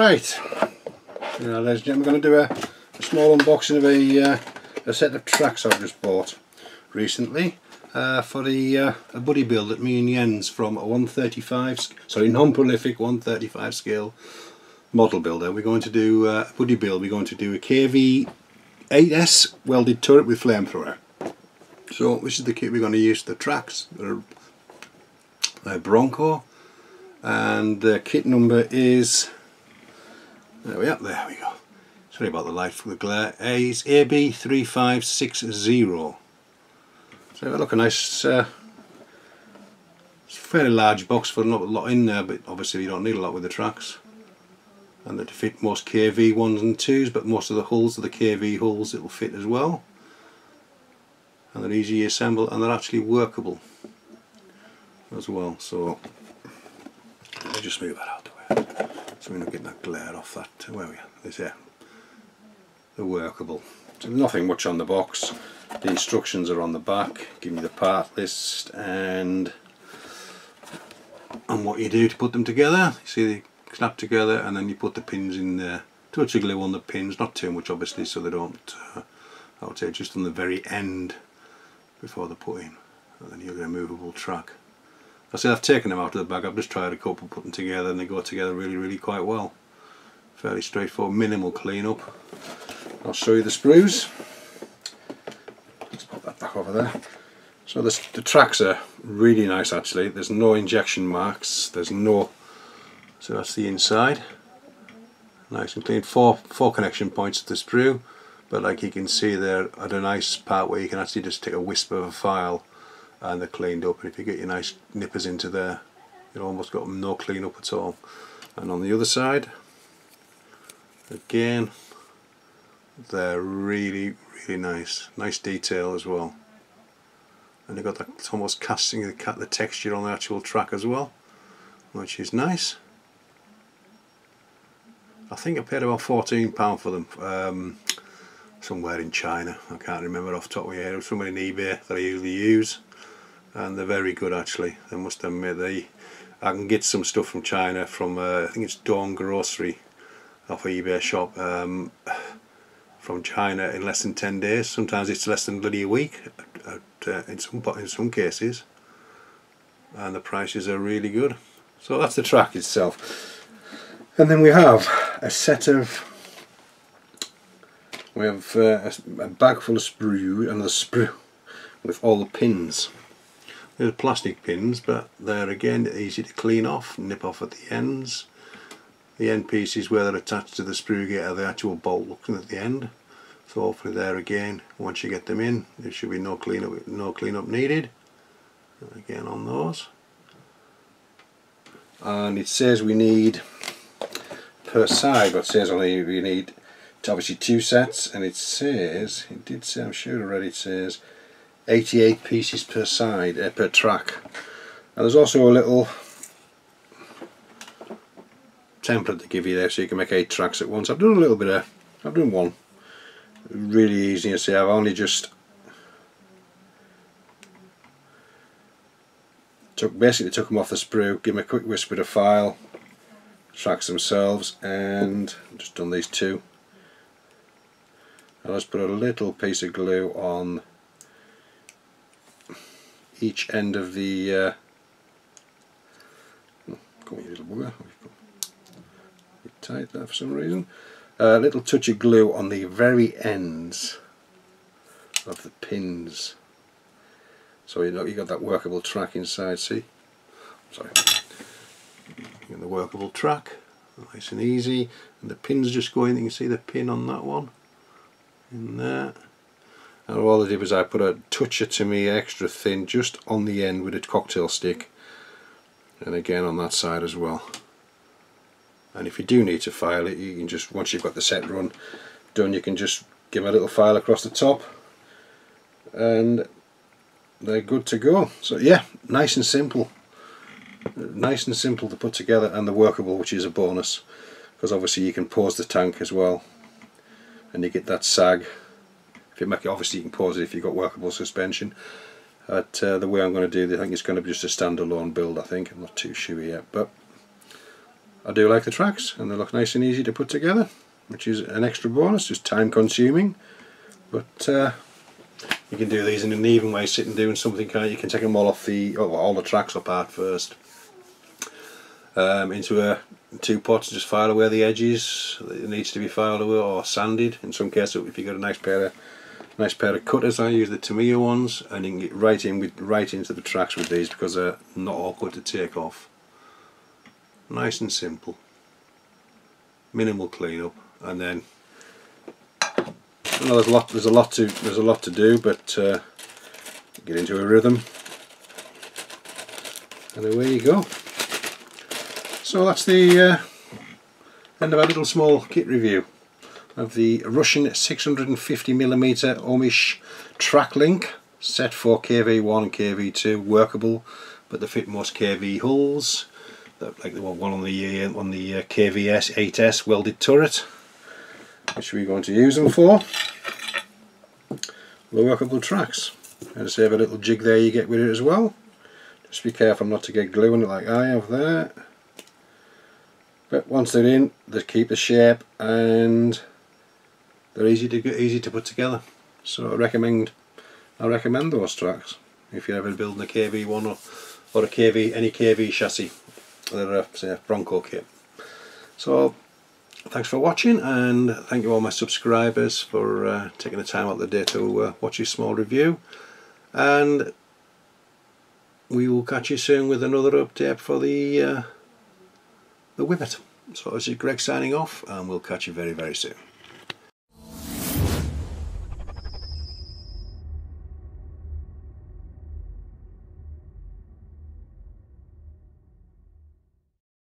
Right, now, ladies and gentlemen, I'm going to do a, a small unboxing of a, uh, a set of tracks I've just bought recently uh, for the, uh, a buddy build that me and Jens from a 135, sorry, non-prolific 135 scale model builder. We're going to do uh, a buddy build, we're going to do a KV8S welded turret with flamethrower. So this is the kit we're going to use, the tracks, they're, they're Bronco and the kit number is there we are. There we go. Sorry about the light from the glare. Is AB3560 so look a nice uh, fairly large box for not a lot in there but obviously you don't need a lot with the tracks. And they fit most KV ones and twos but most of the hulls are the KV hulls it will fit as well. And they're easy to assemble and they're actually workable as well. So I'll just move that out the way so we're not getting that glare off that where we are. This here. The workable. So nothing much on the box. The instructions are on the back. Give me the part list and and what you do to put them together. You see they snap together and then you put the pins in there. Touch of glue on the pins not too much obviously so they don't uh, I would say just on the very end before they put in. And then you get a movable track I say I've taken them out of the bag, I've just tried a couple, put them together and they go together really really quite well. Fairly straightforward, minimal clean up. I'll show you the sprues. Let's put that back over there. So this, the tracks are really nice actually, there's no injection marks, there's no, so that's the inside. Nice and clean, four, four connection points to the sprue, but like you can see there at a nice part where you can actually just take a wisp of a file and they're cleaned up and if you get your nice nippers into there you've almost got no clean up at all. And on the other side again they're really really nice. Nice detail as well. And they've got that almost casting the, the texture on the actual track as well which is nice. I think I paid about £14 for them um, somewhere in China. I can't remember off the top of my head. Somewhere in eBay that I usually use and they're very good actually. They must admit they I can get some stuff from China from uh, I think it's Dawn Grocery off of eBay shop um, from China in less than 10 days. Sometimes it's less than bloody a week at, uh, in some in some cases. And the prices are really good. So that's the track itself. And then we have a set of we have uh, a bag full of sprue and the sprue with all the pins they're plastic pins but they're again easy to clean off, nip off at the ends. The end pieces where they're attached to the sprue are the actual bolt looking at the end. So hopefully there again, once you get them in, there should be no cleanup, no cleanup needed. Again on those. And it says we need per side, but it says only we need obviously two sets, and it says, it did say, I'm sure already it says 88 pieces per side, uh, per track. And there's also a little template to give you there so you can make eight tracks at once. I've done a little bit of, I've done one. Really easy to see, I've only just took basically took them off the sprue, give them a quick with a file, tracks themselves and just done these two. I'll just put a little piece of glue on each end of the uh, oh, come here little bugger. Tight there for some reason. A little touch of glue on the very ends of the pins. So you know you got that workable track inside see? Sorry. The workable track nice and easy. And the pins just go in you can see the pin on that one. In there and all I did was I put a toucher Tamiya extra thin just on the end with a cocktail stick. And again on that side as well. And if you do need to file it you can just once you've got the set run done you can just give a little file across the top. And they're good to go. So yeah nice and simple. Nice and simple to put together and the workable which is a bonus. Because obviously you can pause the tank as well. And you get that sag if you make it, obviously you can pause it if you've got workable suspension. But uh, the way I'm going to do this, I think it's going to be just a standalone build I think, I'm not too sure yet. But I do like the tracks and they look nice and easy to put together which is an extra bonus, just time consuming but uh, you can do these in an even way sitting doing something you can take them all off the oh, all the tracks apart first um, into a two pots just file away the edges it needs to be filed away or sanded in some cases if you've got a nice pair of nice pair of cutters. I use the Tamiya ones and you can get right in with right into the tracks with these because they're not awkward to take off. Nice and simple. Minimal cleanup and then there's a lot there's a lot to there's a lot to do but uh, get into a rhythm. And away you go. So that's the uh, end of our little small kit review of the Russian 650mm OMSH track link set for KV1 and KV2 workable but they fit most KV hulls like the one on the uh, on the uh, KVS 8S welded turret which we're going to use them for. The workable tracks. And to save a little jig there you get with it as well. Just be careful not to get glue on it like I have there. But once they're in they keep the shape and they're easy to get easy to put together so I recommend I recommend those tracks if you're ever building a KV1 or, or a KV any KV chassis they're a, say, a Bronco kit so thanks for watching and thank you all my subscribers for uh, taking the time out of the day to uh, watch this small review and we will catch you soon with another update for the uh, the Whippet. So this is Greg signing off and we'll catch you very very soon.